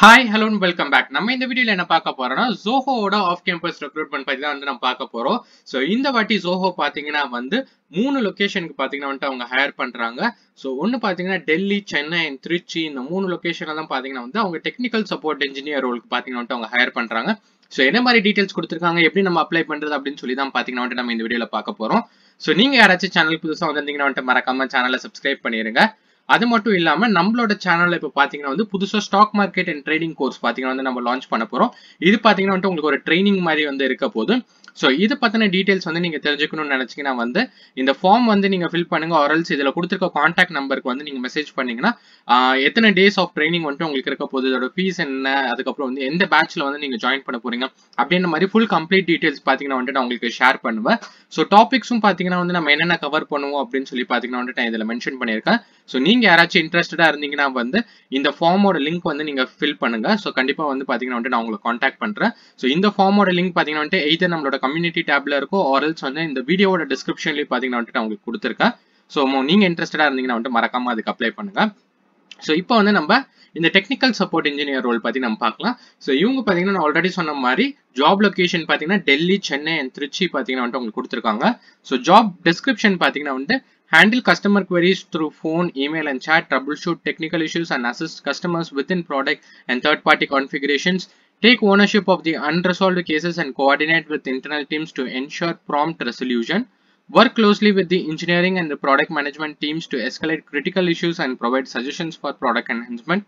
Hi hello welcome back நம்ம இந்த வீடியோல என்ன பார்க்க போறோம்னா ஜோஹோட ஆஃப் கேம்பஸ் ரெக்ரூட்மெண்ட் பத்தி தான் வந்து நம்ம பார்க்க போறோம். ஸோ இந்த வாட்டி ஜோஹோ பாத்தீங்கன்னா வந்து மூணு லொகேஷனுக்கு பாத்தீங்கன்னா வந்துட்டு அவங்க ஹையர் பண்றாங்க. ஸோ ஒன்னு பாத்தீங்கன்னா டெல்லி சென்னை அண்ட் திருச்சி இந்த மூணு லொகேஷன்ல தான் பாத்தீங்கன்னா வந்து அவங்க டெக்னிக்கல் சப்போர்ட் இன்ஜினியர் ரோலுக்கு பாத்தீங்கன்னா வந்துட்டு அவங்க ஹையர் பண்றாங்க. ஸோ என்ன மாதிரி டீடைல்ஸ் கொடுத்துருக்காங்க எப்படி நம்ம அப்ளை பண்றது அப்படின்னு சொல்லி தான் பாத்தீங்கன்னா வந்துட்டு நம்ம இந்த வீடியோல பார்க்க போறோம். ஸோ நீங்க யாராச்சும் சேனல் புதுசாக வந்திருந்தீங்கன்னா வந்துட்டு மறக்காம சேனலை சப்ஸ்கிரைப் பண்ணிருங்க. அது மட்டும் இல்லாம நம்மளோட சேனல்ல இப்ப பாத்தீங்கன்னா வந்து புதுசா stock market and trading course பாத்தீங்கன்னா வந்து நம்ம லான்ச் பண்ண போறோம். இது பாத்தீங்கன்னா வந்துட்டு உங்களுக்கு ஒரு ட்ரைனிங் மாதிரி வந்து இருக்க போது ஸோ இது பத்தின டீட்டெயில்ஸ் வந்து நீங்க தெரிஞ்சுக்கணும்னு நினைச்சீங்கன்னா வந்து இந்த ஃபார்ம் வந்து நீங்க ஃபில் பண்ணுங்க. ஆரல்ஸ் இதுல கொடுத்துருக்க காண்டாக்ட் நம்பருக்கு வந்து நீங்க மெசேஜ் பண்ணீங்கன்னா எத்தனை டேஸ் ஆஃப் ட்ரைனிங் வந்துட்டு உங்களுக்கு இருக்க போகுது இதோட ஃபீஸ் என்ன அதுக்கப்புறம் வந்து எந்த பேட்ச்ல வந்து நீங்க ஜாயின் பண்ண போறீங்க அப்படின்ற மாதிரி ஃபுல் கம்ப்ளீட் டீட்டெயில்ஸ் பாத்தீங்கன்னா வந்துட்டு நான் உங்களுக்கு ஷேர் பண்ணுவேன். ஸோ டாபிக்ஸும் பாத்தீங்கன்னா வந்து நம்ம என்னென்ன கவர் பண்ணுவோம் அப்படின்னு சொல்லி பாத்தீங்கன்னா வந்துட்டு நான் இதுல மென்ஷன் பண்ணியிருக்கேன். ஸோ நீங்க யாராச்சும் இன்ட்ரெஸ்டடாக இருந்தீங்கன்னா வந்து இந்த ஃபார்மோட லிங்க் வந்து நீங்க ஃபில் பண்ணுங்க. ஸோ கண்டிப்பா வந்து பாத்தீங்கன்னா வந்துட்டு நான் உங்களுக்கு காண்டாக்ட் பண்றேன். ஸோ இந்த ஃபார்மோட லிங்க் பாத்தீங்கன்னா வந்துட்டு எய்தர் நம்மளோட கம்யூனிட்டி டேப்ல இருக்கும். ஆரல்ஸ் வந்து இந்த வீடியோட டிஸ்கிரிப்ஷன்லயும் பாத்தீங்கன்னா வந்துட்டு உங்களுக்கு கொடுத்துருக்கேன். ஸோ நீங்க இன்ட்ரெஸ்டடா இருந்தீங்கன்னா வந்துட்டு மறக்காம அதுக்கு அப்ளை பண்ணுங்க. ஸோ இப்போ வந்து நம்ம இந்த டெக்னிக்கல் சப்போர்ட் இன்ஜினியர் ரோல் பத்தி நம்ம பார்க்கலாம். ஸோ இவங்க பாத்தீங்கன்னா நான் ஆல்ரெடி சொன்ன மாதிரி ஜாப் லொகேஷன் பாத்தீங்கன்னா டெல்லி சென்னை அண்ட் திருச்சி பாத்தீங்கன்னா வந்துட்டு உங்களுக்கு கொடுத்துருக்காங்க. ஸோ ஜாப் டிஸ்கிரிப்ஷன் பாத்தீங்கன்னா வந்து handle customer queries through phone, email, and chat, troubleshoot technical issues and assist with in product and third party configurations Take ownership of the unresolved cases and coordinate with internal teams to ensure prompt resolution. Work closely with the engineering and the product management teams to escalate critical issues and provide suggestions for product enhancement.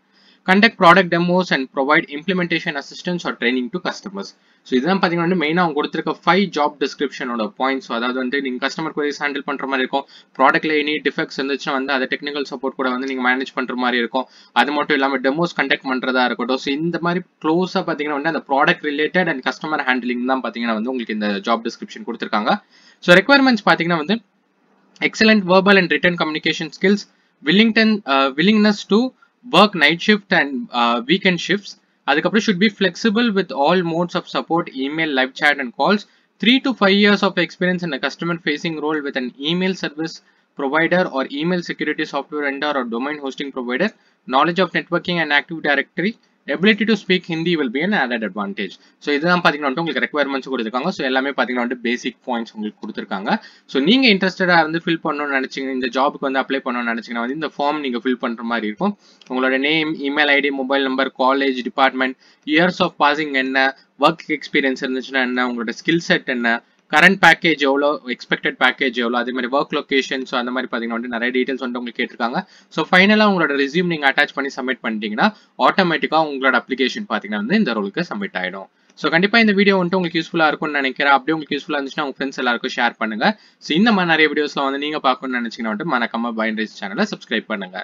Conduct product demos and provide implementation assistance or training to customers so இதுதான் பார்த்தீங்கன்னா வந்து மெயினாக அவங்க கொடுத்துருக்க five job டிஸ்கிரிப்ஷனோட points அதாவது வந்து நீங்கள் customer queries handle பண்ணுற மாதிரி இருக்கும். ப்ராடக்ட்ல எனி டிஃபெக்ட்ஸ் இருந்துச்சுன்னா வந்து அதை டெக்னிக்கல் சப்போர்ட் கூட வந்து நீங்கள் மேனேஜ் பண்ணுற மாதிரி இருக்கும். அது மட்டும் இல்லாமல் டெமோஸ் கண்டக்ட் பண்ணுறதா இருக்கட்டும். ஸோ இந்த மாதிரி க்ளோஸாக பார்த்தீங்கன்னா வந்து அந்த product related and customer handling தான் பார்த்தீங்கன்னா வந்து உங்களுக்கு இந்த ஜாப் டிஸ்கிரிப்ஷன் கொடுத்துருக்காங்க. ஸோ ரெக்குவயர்மெண்ட்ஸ் பார்த்தீங்கன்னா வந்து excellent verbal and written communication skills, willing to uh, willingness to work night shift and uh, weekend shifts. அதுக்கப்புறம் should be flexible with all modes of support, email, live chat and calls. Three to five years of experience in a customer facing role with an email service provider or email security software vendor or domain hosting provider. Knowledge of networking and active directory. Ability to speak Hindi will be an added advantage so இதுதான் பார்த்தீங்கன்னா வந்துட்டு உங்களுக்கு requirements கொடுத்துருக்காங்க. So எல்லாமே பார்த்தீங்கன்னா வந்துட்டு பேசிக் points உங்களுக்கு கொடுத்துருக்காங்க. ஸோ நீங்கள் இன்ட்ரெஸ்டடாக இருந்து ஃபில் பண்ணணும்னு நினச்சிங்க இந்த ஜாபுக்கு வந்து அப்ளை பண்ணணும்னு நினச்சிங்கன்னா வந்து இந்த ஃபார்ம் நீங்கள் ஃபில் பண்ணுற மாதிரி இருக்கும். உங்களோட name email ID mobile number college department years of passing என்ன ஒர்க் எக்ஸ்பீரியன்ஸ் இருந்துச்சுன்னா என்ன உங்களோட ஸ்கில் செட் என்ன கரண்ட் பேக்கேஜ் எவ்வளோ எக்ஸ்பெக்டட் பேக்கேஜ் எவ்வளோ அதே மாதிரி ஒர்க் லொக்கேஷன் ஸோ அந்த மாதிரி பார்த்தீங்கன்னா வந்து நிறைய டீட்டெயில்ஸ் வந்து உங்களுக்கு கேட்டிருக்காங்க. ஸோ ஃபைனலாக உங்களோட ரெசியூம் நீங்கள் அட்டாச் பண்ணி சப்மிட் பண்ணிட்டீங்கன்னா ஆட்டோமேட்டிக்காக உங்களோட அப்ளிகேஷன் பார்த்தீங்கன்னா வந்து இந்த ரோலுக்கு சப்மிட் ஆகிடும் ஸோ கண்டிப்பாக இந்த வீடியோ வந்துட்டு உங்களுக்கு யூஸ்ஃபுல்லாக இருக்கும்னு நினைக்கிறேன். அப்படியே உங்களுக்கு யூஸ்ஃபுல்லாக இருந்துச்சுன்னா உங்கள் ஃப்ரெண்ட்ஸ் எல்லாருக்கும் ஷேர் பண்ணுங்க. ஸோ இந்த மாதிரி நிறைய வீடியோஸ்லாம் வந்து நீங்கள் பார்க்கணும்னு நினச்சிங்கன்னா வந்துட்டு மறக்காம பைண்ட் சேனலை சப்ஸ்கிரைப் பண்ணுங்க.